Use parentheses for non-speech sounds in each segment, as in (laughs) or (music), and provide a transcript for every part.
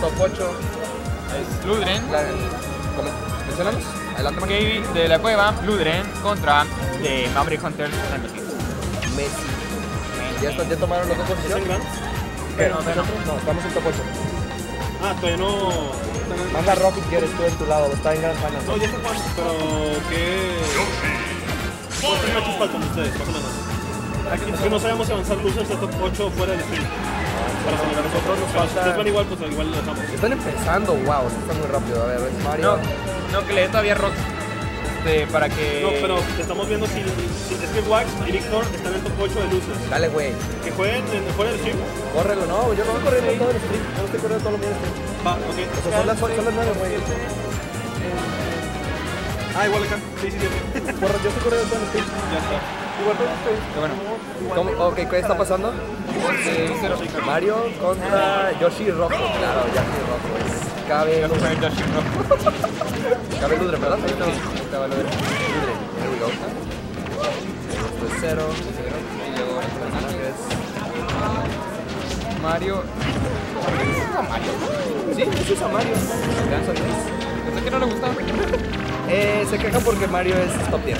Top 8. Es Ludren. ¿Mencionamos? Adelante. Gaby de la cueva, Ludren contra de Maverick Hunters Nemesis. Messi. ¿Ya, está- ya tomaron los dos ¿Es en posición? Grand? ¿Qué? No, estamos en top 8. Ah, todavía no. Manda Rocket quieres tú en tu lado, está en Gran Final. No, ya está jugando, pero ¿qué. ¿Cuántos matches faltan ustedes, más o menos? Es que no sabemos si avanzar losers de top 8 fuera del stream. Para celebrar nosotros nos falta. Ustedes van igual, pues igual lo dejamos. Están empezando, wow, está muy rápido. A ver, es Mario. No, no, que le dé todavía Rox. Este, para que. No, pero estamos viendo si, si es que Wax y Victor están en el top 8 de losers. Dale, güey. Que jueguen en, fuera del stream. Córrelo, no, yo no voy corriendo todo el stream. Yo no estoy corriendo todo lo mío stream. Va, ok. O sea, son las, son las 9, güey. Ah, igual acá. Sí, sí, sí. Yo estoy corriendo todo el stream. Ya está. Bueno. ¿Cómo? Ok, ¿qué está pasando? Mario contra Yoshi Rojo. Claro, Yoshi Rojo. es- Cabe, no fue Yoshi, no. (laughs) cabe Ludre, ¿verdad? Ahí está Ludre. Ludre. Here we go. Esto es cero. Y luego. Personajes. Mario. ¿Es a Mario? Sí, eso es a Mario. On This. Pensé que no le gustaba. Eh, se queja porque Mario es top 10.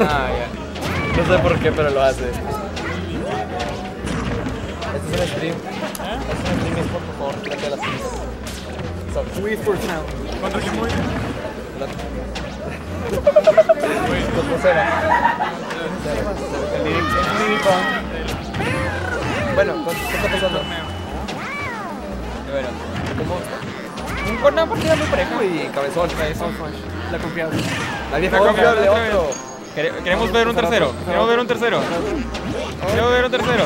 Ah, ya. No sé por qué, pero lo hace. Este es un stream. Este es un stream, por favor, quítate las. So, Wii for now. ¿Cuánto tiempo. Bueno, ¿qué está pasando? Y bueno. ¿Cómo? Un una partida muy pareja. Uy, cabezón. La confiable. La vieja confiable, otro. Quere- Queremos ver un tercero. Queremos ver un tercero. Queremos ver un tercero.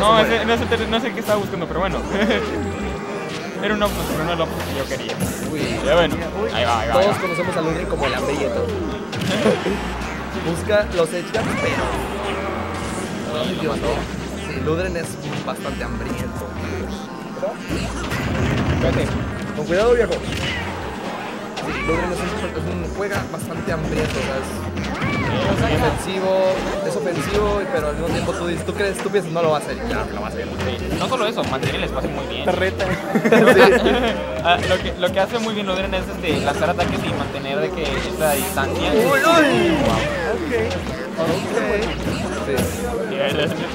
No, ese, no, es el ter- no sé qué estaba buscando, pero bueno. (laughs) Era un option, pero no el option que yo quería. Uy. Ya bueno. Ahí va, ahí va. Todos conocemos a Ludrin como el hambrieto. (laughs) Busca los headguns, pero. Ay, Dios mío. Sí, Ludren es bastante hambriento. Vete. Con cuidado, viejo. Sí, Ludren es un, es un- juega bastante hambriento, o sea, es ofensivo, es ofensivo, pero al mismo tiempo tú, dices- tú crees, tú piensas no lo va a hacer. Claro que lo va a hacer. Sí, No solo eso, mantener el espacio muy bien. reta. (laughs) Ah, lo, que, lo que hace muy bien Lodren es este, lanzar ataques y mantener de que esta distancia. Uy, uy. Wow. Ok. Sí.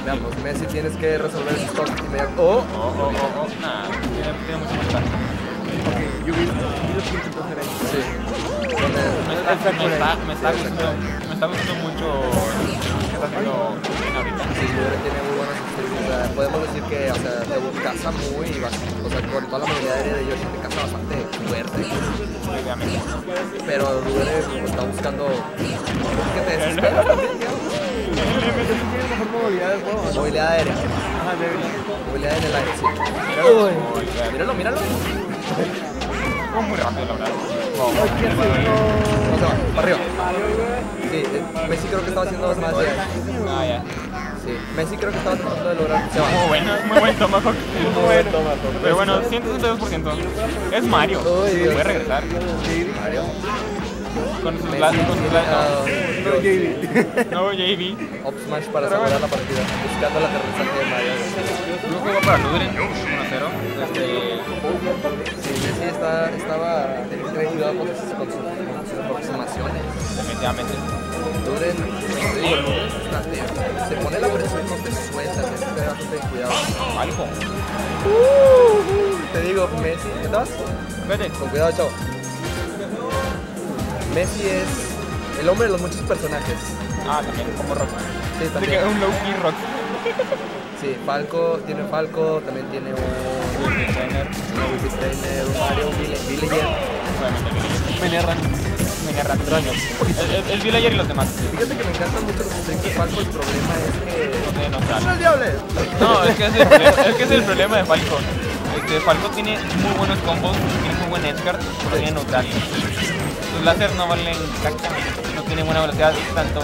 Veamos, Messi tienes que resolver el stock inmediato. Oh, Oh, oh, oh, oh. Nah, tiene, tiene mucho más ventaja. sí. Con Me el- está, me está, me está gustando, me está gustando mucho lo que está ahorita. Sí, Ludren tiene muy buenos streams. O sea, podemos decir que, o sea, te caza muy, o sea, con toda la movilidad aérea de Yoshi te caza bastante fuerte. Obviamente. Pero Ludren está buscando que te desesperas también. Movilidad aérea. Movilidad en el aire, sí. Míralo, míralo. Muy rápido, la verdad. Arriba. Sí, eh, Messi creo que estaba haciendo más de... Ah, ya. Sí, Messi creo que estaba tratando de lograr... Se va. Muy bueno, muy buen tomahawk. Muy buen tomahawk. Pero bueno, 162%. Es Mario. Puede regresar. Mario. Con sus Messi la- con sus la- ah, Dios. no, (laughs) no, JV. Up smash para asegurar la partida. Buscando el aterrizaje de Mario. Luego juego para Ludren, 1-0. Este, Sí, Messi está, estaba... Tener cuidado con sus, con sus, aproximaciones. definitivamente. Te- se pone la presión y no te suelta, tienes que tener bastante cuidado. Algo. Te digo, Messi, ¿qué tal? Vete. Con cuidado, chavo. Messi es el hombre de los muchos personajes. Ah, también, como Rock. Sí, también. un low key Rock. Sí, Falco, tiene Falco, también tiene un, Trainer. un Trainer, un Mario, un Villager. Obviamente. El, Villager y los demás. Fíjate que me encantan mucho los de Falco, el problema es que... ¡No! No, es que es el, problema- es que es el problema de Falco. Este, Falco tiene muy buenos combos, tiene muy buen edgeguard, pero tiene neutral. Sus láser no valen caca, no tiene buena velocidad, tanto...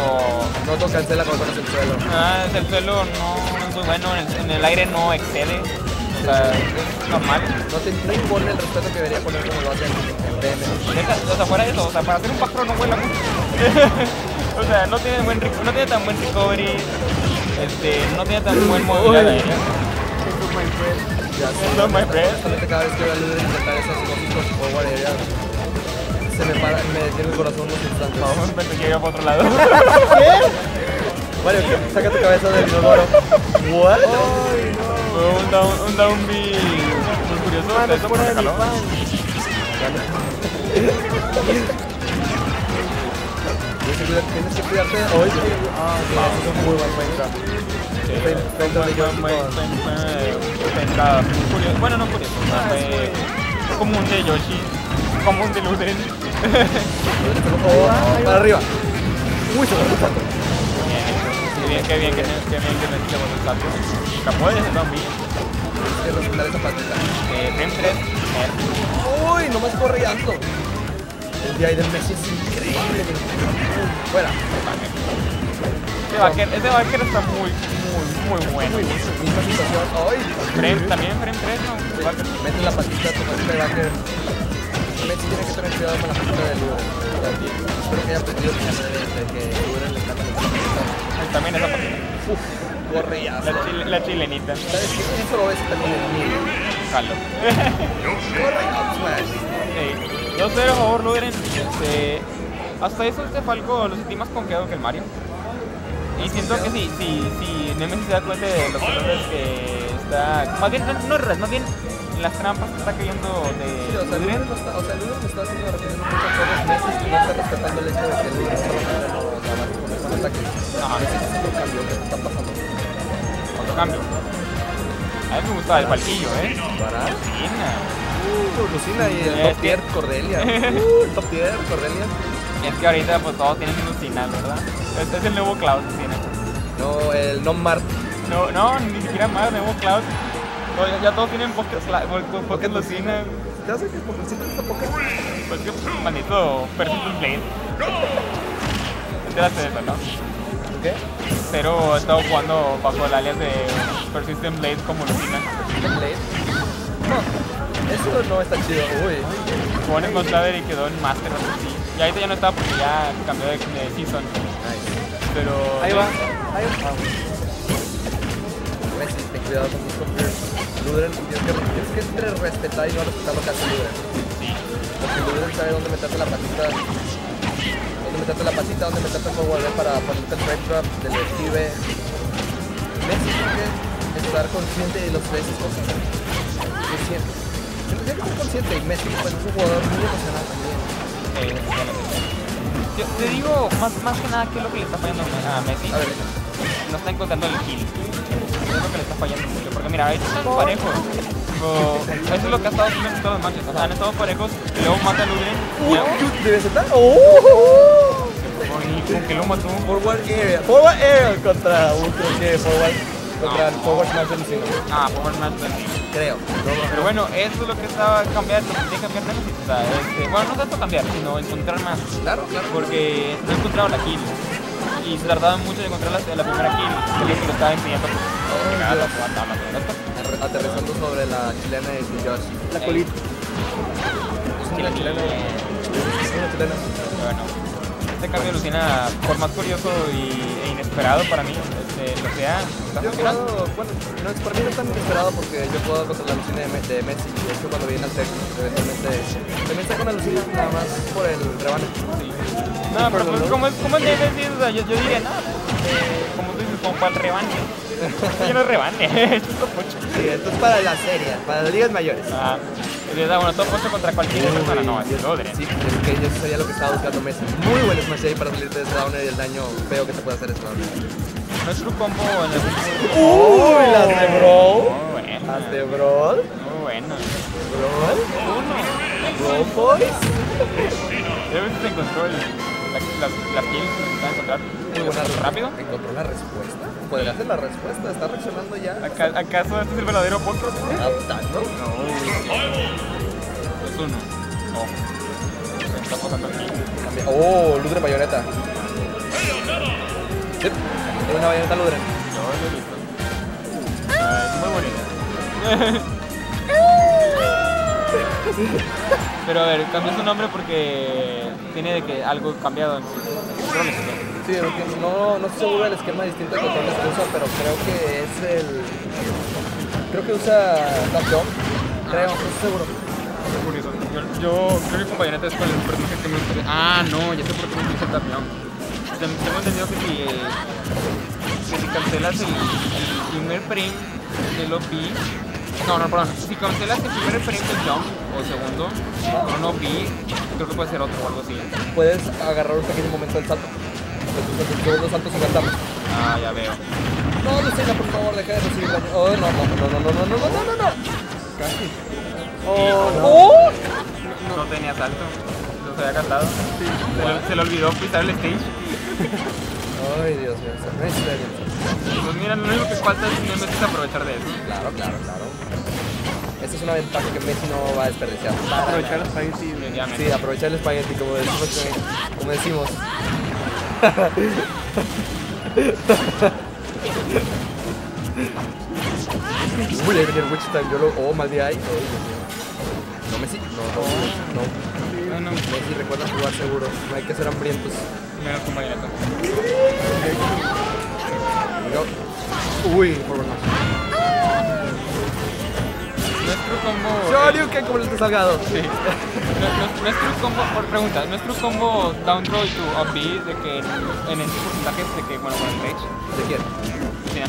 No te cancela cuando tomas el suelo. Ah, el suelo no es muy bueno, en el, en el aire no excede, o sea, es normal. No te no impone el respeto que debería poner como lo hacen en. Deja- o sea, fuera de eso, o sea, para hacer un pájaro no vuela mucho. (laughs) o sea, no tiene, buen, rec- no tiene tan buen recovery, este, no tiene tan buen movilidad aérea. Ya sé, No, my friend. cada vez que veo a intentar esas cosas forward area, se me para, me detiene el corazón unos instantes. No, pensé que iba para otro lado. (laughs) Mario, que- saca tu cabeza del inodoro. What? Fue un down, un down B muy curioso. Mano, eso jaló. pan. Tienes que cuidar- Tienes que cuidarte hoy. Ah, es un muy buen Minecraft. El. Bueno, no curioso, fue común de Yoshi, común de Luden. Oh, para arriba. Uy, se me. Qué bien, qué bien, qué bien, qué bien que necesitamos el salto. Capó que respetar esa patita. Eh, frame 3, eh, Uy, nomás corriendo. El DI del Messi es increíble. Fuera. Ese backer, backer está muy, muy, muy bueno. Uy, misma situación. Ay, Frame, también frame 3, ¿no? Mete la patita, tu patita de backer. Messi tiene que tener cuidado con la de Luren. Espero que haya aprendido que de que Luren le encanta la patita. También esa. Uf. La, chile- la chilenita. ¿Sabes qué? Eso lo ves también en mí. Jalo. Corre, up smash. Sí. 2-0 a favor Luderen. Este, hasta eso este Falco lo sentí más confiado que el Mario. Y siento que sí, sí, sí, Nemesis se da cuenta de los errores que está. Más bien, no, no errores, más bien en las trampas que está cayendo de Sí, o sea, no está, o sea, Luren está haciendo repitiendo muchas cosas Messi y no está respetando el hecho de que Luren está bajando o sea, va a poner con ataque. Ajá. Un cambio, ¿qué está pasando? Otro cambio. A mí me gustaba el palquillo, ¿eh? ¿Para? Lucina. Uh, Lucina y el top que- tier Cordelia. (laughs) Uh, el top tier Cordelia. Es que ahorita pues todos tienen Lucina, ¿verdad? Este es el nuevo Cloud que tiene. No, el non Mart. No, no, ni siquiera más, nuevo Cloud. Ya, ya todos tienen Pocket, Pocket, Pocket Lucina. ¿Te hace que por necesito esta poca? Pues que maldito Persistent Blade. Te enteraste de eso, ¿no? ¿Qué? Pero he estado jugando bajo el alias de Persistent Blade como Lucina. ¿Qué Blade? No, eso no está chido. Uy. Jugó en y quedó en Master, así. Y ahorita ya no está porque ya cambió de, de season. Nice. Pero. Ahí va. Ahí va. Messi, ten cuidado con tus computers. Ludren, tienes que, tienes que entre respetar y no respetar lo que hace Ludren. Porque Ludren sabe dónde meterte la patita. Dónde meterte la patita, dónde meterte el forward para ponerte el frame trap, del esquive. Messi tiene que estar consciente de los tres cosas. Tiene que consciente y Messi pues, es un jugador muy emocional también. Eh, lo. Yo te digo más, más que nada qué es lo que le está fallando a Messi. A ver, no está encontrando el kill. Es lo que le está fallando mucho. Porque mira, ahorita están parejos. Pero eso es lo que ha estado haciendo en todos los matches. O sea, han estado parejos y luego mata a Ludren. ¿debe ser ¡Oh! con que lo mató. Forward Air. Forward Air contra un que forward. Contra el forward del Lucino. Ah, por más Creo. Pero bueno, eso es lo que estaba cambiando, tiene que cambiar Nemesis. O sea, este, bueno, no tanto cambiar, sino encontrar más. Claro, claro. Porque no he encontrado la kill. Y se tardaban mucho en encontrar la, la primera kill. Que es lo que estaba pues, a la. Aterri- Aterrizando sobre la chilena de Josh. La colita. Es una chilena. Es una chilena. Bueno, este cambio de Lucina, por más curioso y, e inesperado para mí, este, lo sea, Yo jugado, bueno, no, para mí no es tan inesperado porque yo jugado contra la Lucina de, de Messi. De hecho, cuando viene al Tec, eventualmente también saco una Lucina nada más por el rebane. Sí. No, pero pues como es, como es Nemesis, o sea, yo, yo diría, no, pues, eh, como tú dices, como para el rebane. Ya no rebane, (laughs) esto es 8. Sí, esto es para la serie, para las ligas mayores. Ah, dices, ah, bueno, top 8 contra cualquier persona, no, es Lodre. Sí, es que eso sería lo que estaba buscando Messi. Muy buen Smash ahí para salirte de ese downer y el daño feo que te puede hacer esto. Nuestro combo en el Uy, las de Brawl. Muy bueno. Las de Brawl. Muy bueno. Brawl. Brawl Boys. Yo a veces encontró el, la, las, las kills que necesitaba encontrar. Muy buena rápido. Encontró la respuesta. Podría ser la respuesta. Está reaccionando ya. ¿Aca- ¿Acaso este es el verdadero podcast? Adaptando. No. Es uno. No. Se está pasando aquí. Oh, Ludre Bayonetta. Sí. Tiene una bayoneta Ludre. Yo lo he visto. Ah, es muy bonita. (laughs) (laughs) Pero a ver, cambió su nombre porque tiene de que algo cambiado en sus controles. Sí, porque no, no estoy seguro del esquema distinto de controles que usa, pero creo que es el. Creo que usa Jump. Creo, no estoy seguro. Yo, yo creo que bayoneta es con el personaje que me gusta. Ah, no, ya sé por qué el tapión. Tem- Tengo entendido que si, eh, que si cancelas el, el primer frame del OP. No, no, perdón. Si cancelas el primer del jump o segundo con un OP, creo que puede ser otro o algo así. Puedes agarrar un pequeño momento del salto. Entonces, el segundo salto sin gastarlo. Ah, ya veo. No, Lucina, por favor, deja de recibir daño. Oh, no, no, no, no, no, no, no, no, no, no, no. Casi. ¡Oh! No tenía salto. Los había gastado. Se, le- se le olvidó pisar el stage. Ay, Dios mío, se me. Pues mira, lo único que falta es Nemesis aprovechar de eso. Claro, claro, claro. Esta es una ventaja que Messi no va a desperdiciar. Para Aprovechar paguetis. Definitivamente. Sí, aprovechar el espagueti, como decimos. que- Como decimos. (laughs) Uy, ahí venía el Witch Time. Yo lo. Oh, mal día ahí. No, Messi. No, no, no. No, Messi, recuerda jugar seguro. No hay que ser hambrientos. menos bayoneta. Uy, por bueno. Nuestro combo. Shoryuken como el salgado. Sí. Nuestro, combo, por pregunta, nuestro combo down throw tu up de que en estos porcentajes de que, bueno, con el rage, ¿De quién? sí,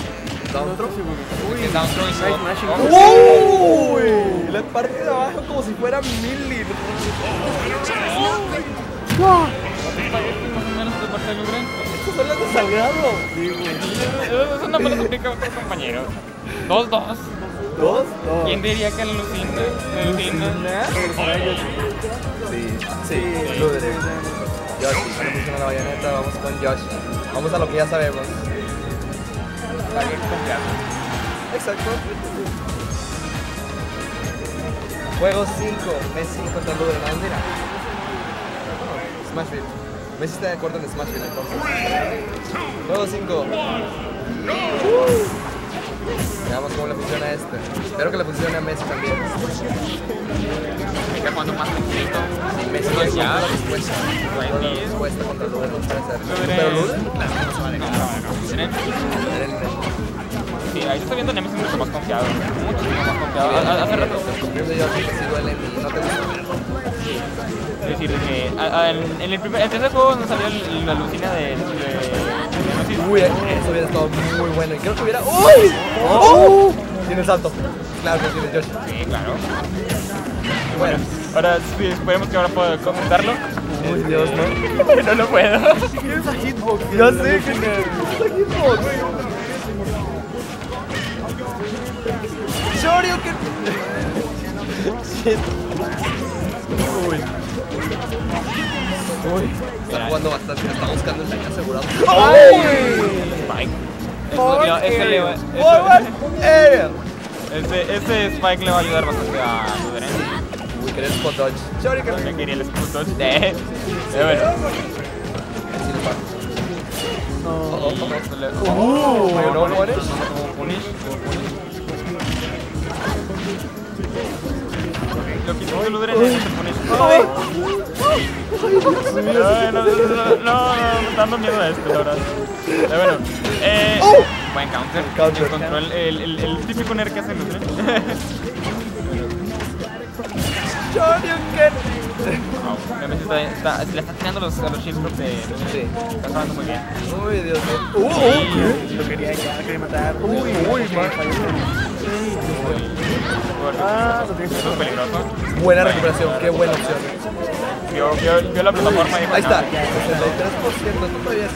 ¿Down throw? que down throw y ¡Uy! La parte de abajo como si fuera Millie. espagueti más o menos de parte de solo de Salgado. Sí, güey. Es una mala explica con compañeros. Dos, dos. ¿Dos? Dos. ¿Quién diría que alucina? ¿Alucina? Sí, sí, lo diré. Yoshi, la bayoneta, vamos con Yoshi. Vamos a lo que ya sabemos. Exacto. Juego 5, Messi contra Ludo Hernández. Smash Bros. Messi está de acuerdo en Smash entonces. Todos cinco. Veamos cómo le funciona este. Espero que le funcione a Messi también. Jugando más Messi no, ya respuesta. respuesta contra pues, Pero Lula. No, Sí, ahí estoy viendo a Nemesis mucho más confiado. Mucho más confiado. Hace rato. Yo que no te. Es decir, que a- a- en, en el primer, el tercer juego nos salió la lucina de, de. Uy, eso hubiera estado muy bueno. Y creo que hubiera. ¡Uy! ¡Oh! Tiene el salto. Claro que tiene Yoshi. Sí, claro. Bueno. Ahora sí, esperemos que ahora pueda comentarlo. Uy, Dios, ¿no? (laughs) no lo puedo. ¿Quieres a Hitbox? Ya sé que es a Hitbox. Shoryuken. (laughs) Shit. Uy. Uy. Está jugando bastante. Está buscando el daño asegurado. Spike. Ese, le va, ese, ese Spike le va a ayudar bastante a. Uy, querés spot dodge. Ya quería el spot dodge. Eh, bueno. Uh, ¿no Lo que hizo Ludere es el punish. Ay. Ay, no, no, no, no, me está dando miedo a esto, la verdad. Pero bueno, eh, buen counter. Counter. Encontró el, el, el, el típico nerf que hace Ludere. Shoryuken. Wow, Nemesis está, le está tirando los, a los shield drops de. Sí. Está muy bien. Uy, Dios mío. Uh, Lo quería quería matar. Uy, uy. Ah, lo tienes Eso es peligroso. Buena recuperación, qué buena opción. Vio, vio, vio la plataforma dijo, Ahí está, 63%, "No, esto todavía es,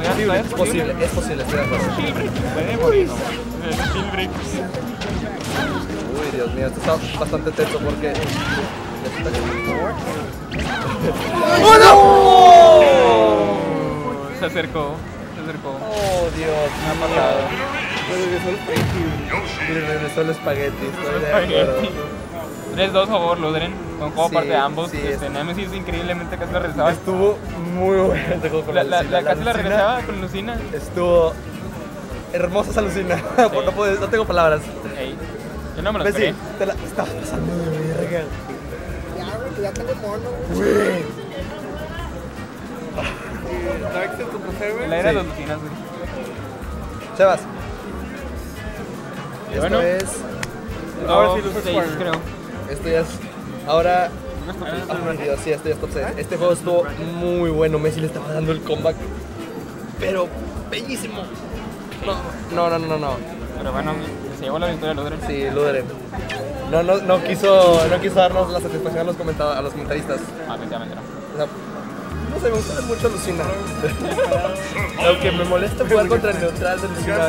posible, es posible, es posible, estoy de acuerdo. Puede morir. Uy, Dios mío, esto está bastante tenso porque... ¡Oh, no! (laughs) Se acercó, se acercó. ¡Oh, Dios! Me ha pasado. Y regresó el espagueti, estoy de acuerdo. 3-2 a favor, Ludren. Con juego Sí, parte de ambos. sí, este, es- Nemesis increíblemente casi la regresaba. Estuvo muy bueno este juego con La, la, la, la, casi la Lucina. regresaba con Lucina. Estuvo hermosa esa Lucina. (laughs) no, puedo- no tengo palabras. Ey, yo no me lo esperé. te la estás pasando de verga. Ya tengo mono. Güey. Darkseid contra La Ferber. era de Sí. los Lucinas, güey. Sebas, Esto Bueno. es. Ahora sí, Square. creo. Esto ya es. Ahora. Dios, sí, esto ya es top 6. Este juego estuvo muy bueno. Messi le estaba dando el comeback. Pero bellísimo. No, no, no, no, no. Pero bueno, se llevó la victoria Ludren. Sí, Luderen. No, no, no quiso, no quiso darnos la satisfacción a los, a los comentaristas. Ah, efectivamente no. O sea, no sé, me gusta mucho Lucina. Aunque (laughs) me molesta jugar contra el neutral de Lucina.